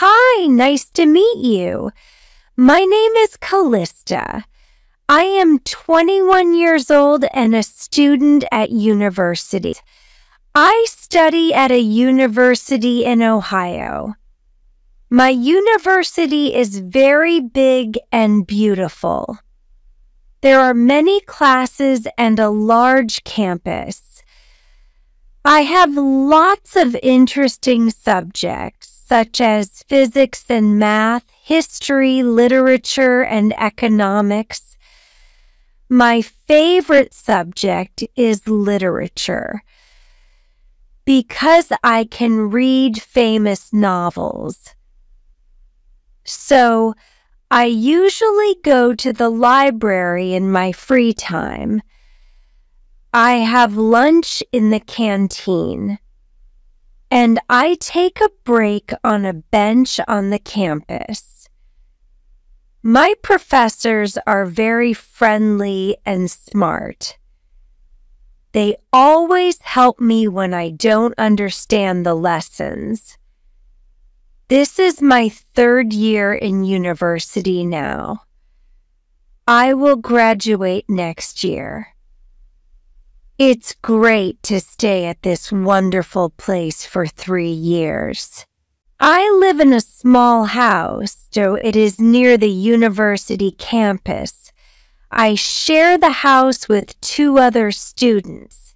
Hi, nice to meet you. My name is Calista. I am 21 years old and a student at university. I study at a university in Ohio. My university is very big and beautiful. There are many classes and a large campus. I have lots of interesting subjects such as physics and math, history, literature, and economics. My favorite subject is literature because I can read famous novels. So, I usually go to the library in my free time. I have lunch in the canteen. And I take a break on a bench on the campus. My professors are very friendly and smart. They always help me when I don't understand the lessons. This is my third year in university now. I will graduate next year. It's great to stay at this wonderful place for three years. I live in a small house, so it is near the university campus. I share the house with two other students.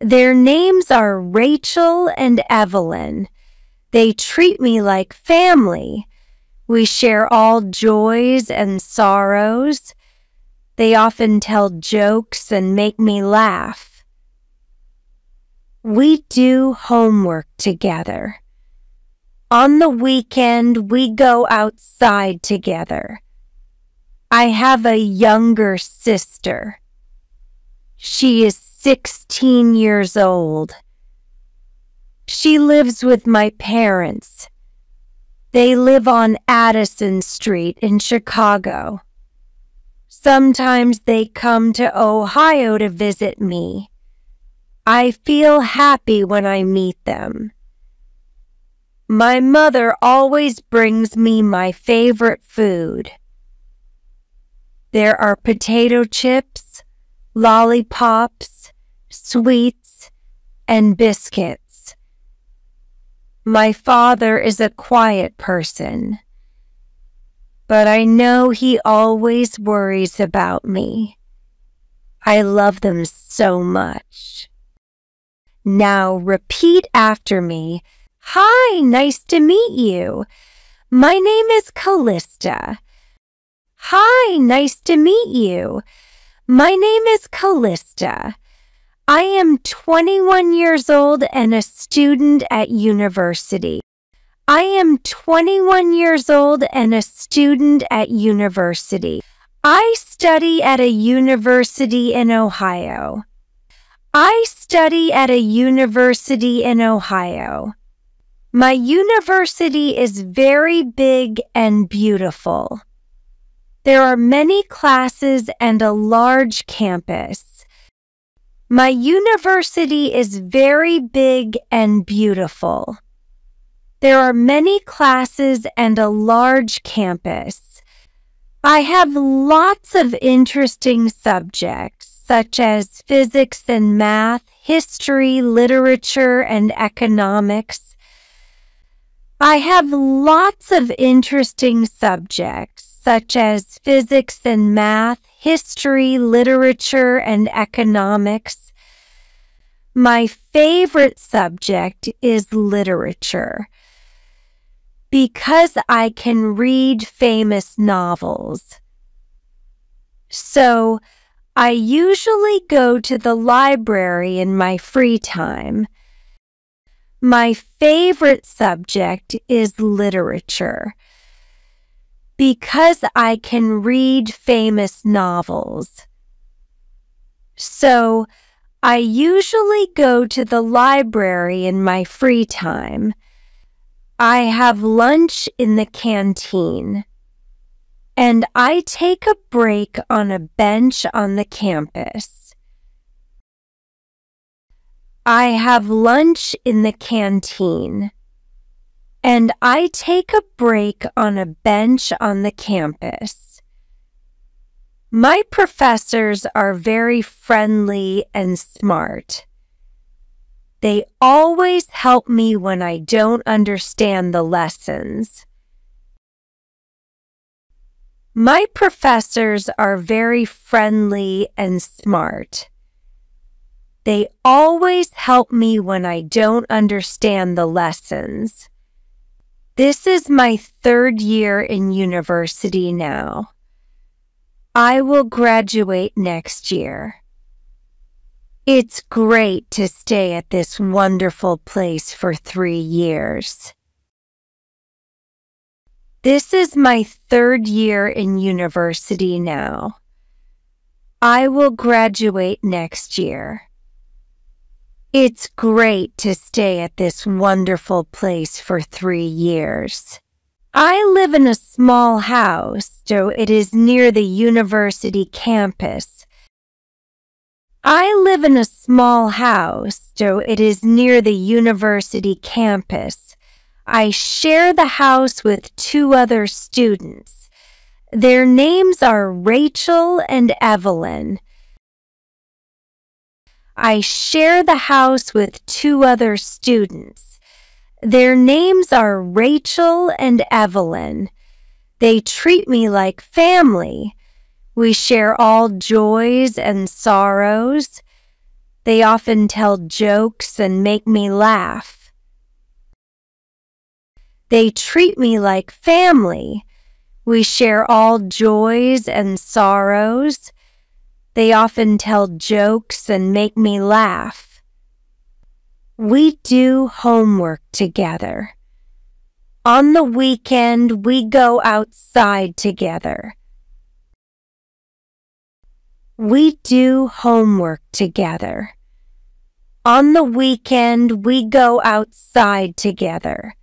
Their names are Rachel and Evelyn. They treat me like family. We share all joys and sorrows. They often tell jokes and make me laugh. We do homework together. On the weekend, we go outside together. I have a younger sister. She is 16 years old. She lives with my parents. They live on Addison Street in Chicago. Sometimes they come to Ohio to visit me. I feel happy when I meet them. My mother always brings me my favorite food. There are potato chips, lollipops, sweets, and biscuits. My father is a quiet person, but I know he always worries about me. I love them so much. Now repeat after me. Hi, nice to meet you. My name is Calista. Hi, nice to meet you. My name is Calista. I am 21 years old and a student at university. I am 21 years old and a student at university. I study at a university in Ohio. I study at a university in Ohio. My university is very big and beautiful. There are many classes and a large campus. My university is very big and beautiful. There are many classes and a large campus. I have lots of interesting subjects such as physics and math, history, literature, and economics. I have lots of interesting subjects such as physics and math, history, literature, and economics. My favorite subject is literature because I can read famous novels. So, I usually go to the library in my free time. My favorite subject is literature because I can read famous novels. So, I usually go to the library in my free time. I have lunch in the canteen. And I take a break on a bench on the campus. I have lunch in the canteen and I take a break on a bench on the campus. My professors are very friendly and smart. They always help me when I don't understand the lessons. My professors are very friendly and smart. They always help me when I don't understand the lessons. This is my third year in university now. I will graduate next year. It's great to stay at this wonderful place for three years. This is my third year in university now. I will graduate next year. It's great to stay at this wonderful place for three years. I live in a small house, so it is near the university campus. I live in a small house, so it is near the university campus. I share the house with two other students. Their names are Rachel and Evelyn. I share the house with two other students. Their names are Rachel and Evelyn. They treat me like family. We share all joys and sorrows. They often tell jokes and make me laugh. They treat me like family. We share all joys and sorrows. They often tell jokes and make me laugh. We do homework together. On the weekend, we go outside together. We do homework together. On the weekend, we go outside together.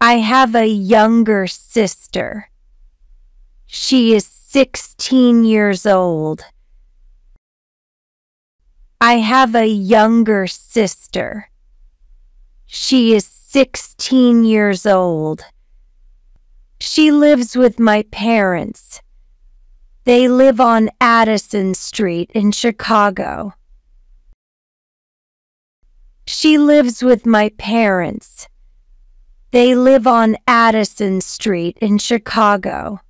I have a younger sister. She is 16 years old. I have a younger sister. She is 16 years old. She lives with my parents. They live on Addison Street in Chicago. She lives with my parents. They live on Addison Street in Chicago.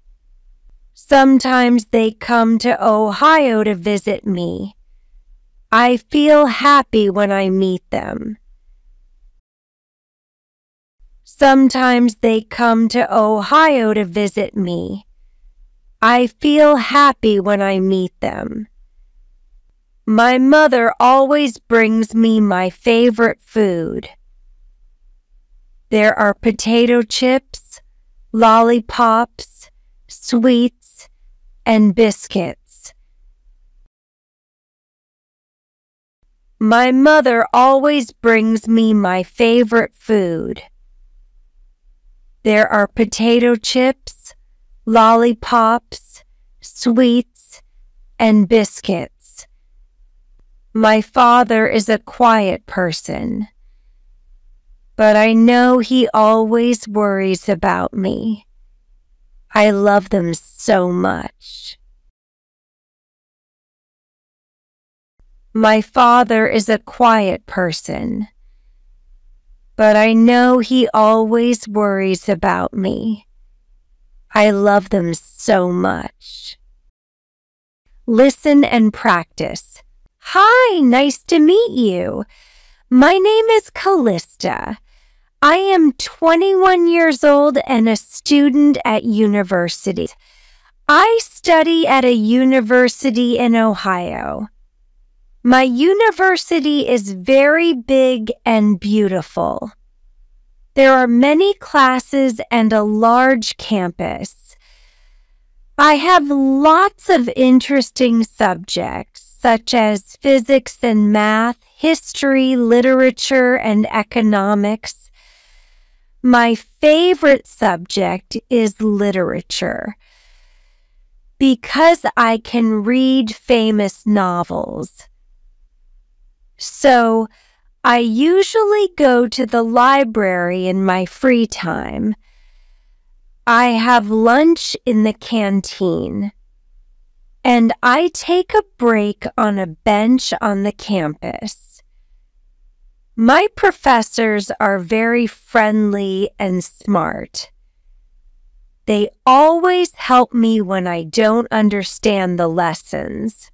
Sometimes they come to Ohio to visit me. I feel happy when I meet them. Sometimes they come to Ohio to visit me. I feel happy when I meet them. My mother always brings me my favorite food. There are potato chips, lollipops, sweets, and biscuits. My mother always brings me my favorite food. There are potato chips, lollipops, sweets, and biscuits. My father is a quiet person but I know he always worries about me. I love them so much. My father is a quiet person, but I know he always worries about me. I love them so much. Listen and practice. Hi, nice to meet you. My name is Calista. I am 21 years old and a student at university. I study at a university in Ohio. My university is very big and beautiful. There are many classes and a large campus. I have lots of interesting subjects such as physics and math, history, literature, and economics. My favorite subject is literature because I can read famous novels. So I usually go to the library in my free time. I have lunch in the canteen. And I take a break on a bench on the campus. My professors are very friendly and smart. They always help me when I don't understand the lessons.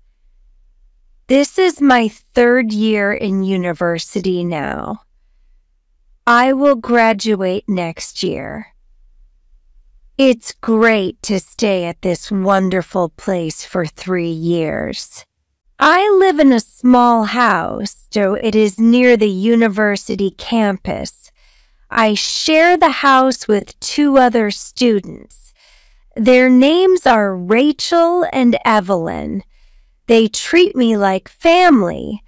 This is my third year in university now. I will graduate next year. It's great to stay at this wonderful place for three years. I live in a small house, so it is near the university campus. I share the house with two other students. Their names are Rachel and Evelyn. They treat me like family.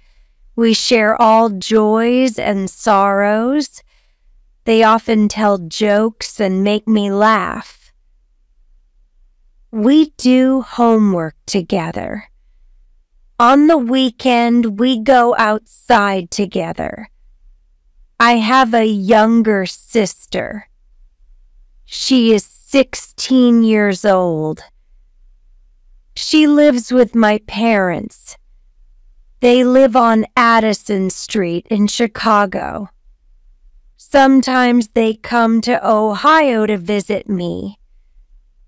We share all joys and sorrows. They often tell jokes and make me laugh. We do homework together. On the weekend, we go outside together. I have a younger sister. She is 16 years old. She lives with my parents. They live on Addison Street in Chicago. Sometimes they come to Ohio to visit me.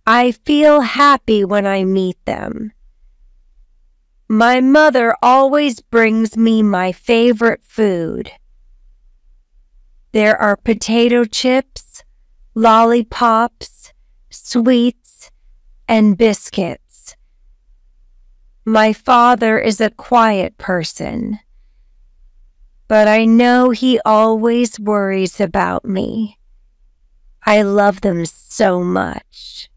I feel happy when I meet them. My mother always brings me my favorite food. There are potato chips, lollipops, sweets, and biscuits. My father is a quiet person, but I know he always worries about me. I love them so much.